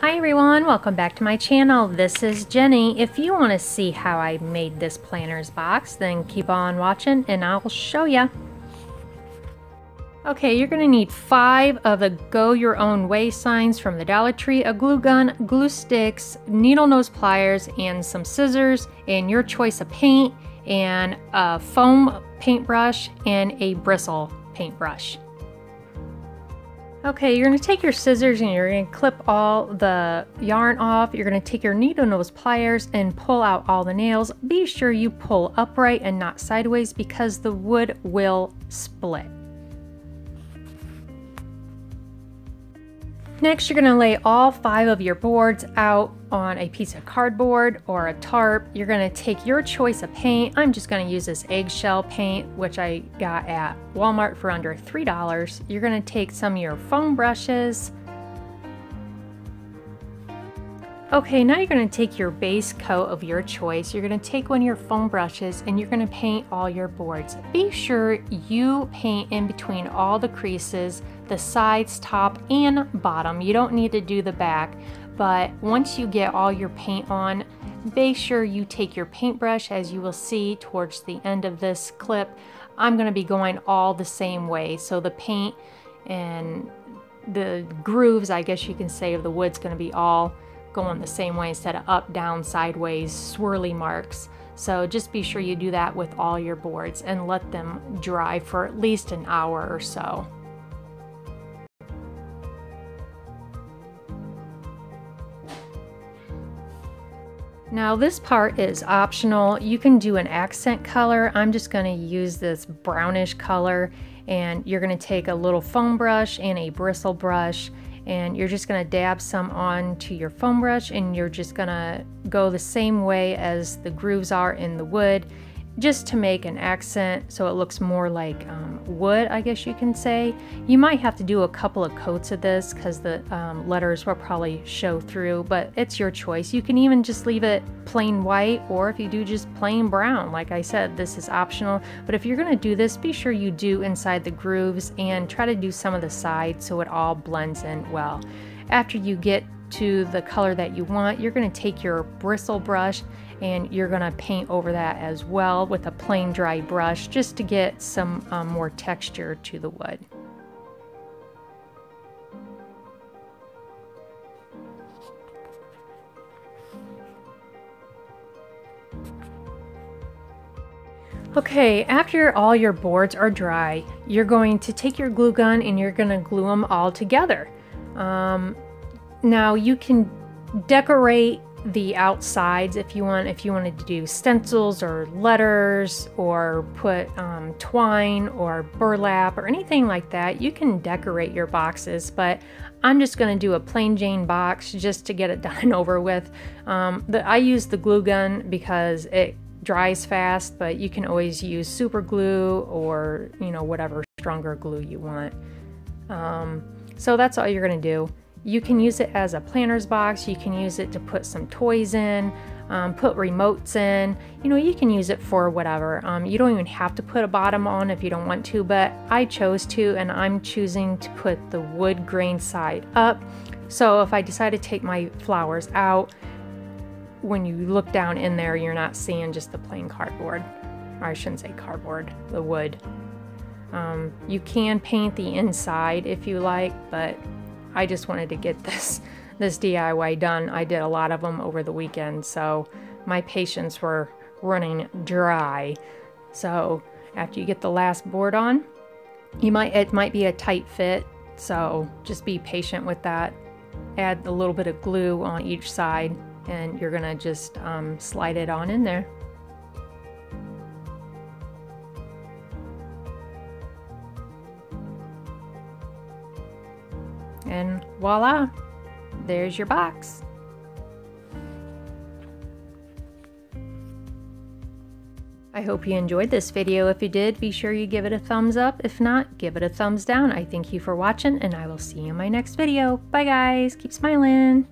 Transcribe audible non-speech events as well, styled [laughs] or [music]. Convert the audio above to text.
Hi everyone, welcome back to my channel. This is Jenny. If you want to see how I made this planter's box, then keep on watching and I'll show you. Okay, you're going to need five of the Go Your Own Way signs from the Dollar Tree, a glue gun, glue sticks, needle nose pliers, and some scissors, and your choice of paint, and a foam paintbrush, and a bristle paintbrush. Okay, you're going to take your scissors and you're going to clip all the yarn off. You're going to take your needle nose pliers and pull out all the nails. Be sure you pull upright and not sideways because the wood will split. Next, you're to lay all five of your boards out on a piece of cardboard or a tarp. You're to take your choice of paint. I'm just to use this eggshell paint, which I got at Walmart for under $3. You're to take some of your foam brushes, Okay, now you're going to take your base coat of your choice. You're going to take one of your foam brushes and you're going to paint all your boards. Be sure you paint in between all the creases, the sides, top, and bottom. You don't need to do the back, but once you get all your paint on, be sure you take your paintbrush as you will see towards the end of this clip. I'm going to be going all the same way. So the paint and the grooves, I guess you can say, of the wood's going to be all going the same way instead of up, down, sideways, swirly marks. So just be sure you do that with all your boards and let them dry for at least an hour or so. Now this part is optional. You can do an accent color. I'm just gonna use this brownish color and you're gonna take a little foam brush and a bristle brush and you're just to dab some on to your foam brush and you're just to go the same way as the grooves are in the wood just to make an accent so it looks more like um, wood, I guess you can say. You might have to do a couple of coats of this because the um, letters will probably show through, but it's your choice. You can even just leave it plain white or if you do just plain brown. Like I said, this is optional, but if you're gonna do this, be sure you do inside the grooves and try to do some of the sides so it all blends in well. After you get to the color that you want, you're gonna take your bristle brush and you're going to paint over that as well with a plain dry brush just to get some um, more texture to the wood. Okay, after all your boards are dry, you're going to take your glue gun and you're going to glue them all together. Um, now you can decorate the outsides if you want if you wanted to do stencils or letters or put um, twine or burlap or anything like that you can decorate your boxes but I'm just going to do a plain Jane box just to get it [laughs] done over with. Um, the, I use the glue gun because it dries fast but you can always use super glue or you know whatever stronger glue you want. Um, so that's all you're going to do you can use it as a planter's box, you can use it to put some toys in, um, put remotes in, you know, you can use it for whatever. Um, you don't even have to put a bottom on if you don't want to, but I chose to and I'm choosing to put the wood grain side up. So if I decide to take my flowers out, when you look down in there, you're not seeing just the plain cardboard. Or I shouldn't say cardboard, the wood. Um, you can paint the inside if you like, but I just wanted to get this this DIY done. I did a lot of them over the weekend, so my patience were running dry. So after you get the last board on, you might it might be a tight fit, so just be patient with that. Add a little bit of glue on each side, and you're gonna just um, slide it on in there. And voila, there's your box. I hope you enjoyed this video. If you did, be sure you give it a thumbs up. If not, give it a thumbs down. I thank you for watching and I will see you in my next video. Bye guys, keep smiling.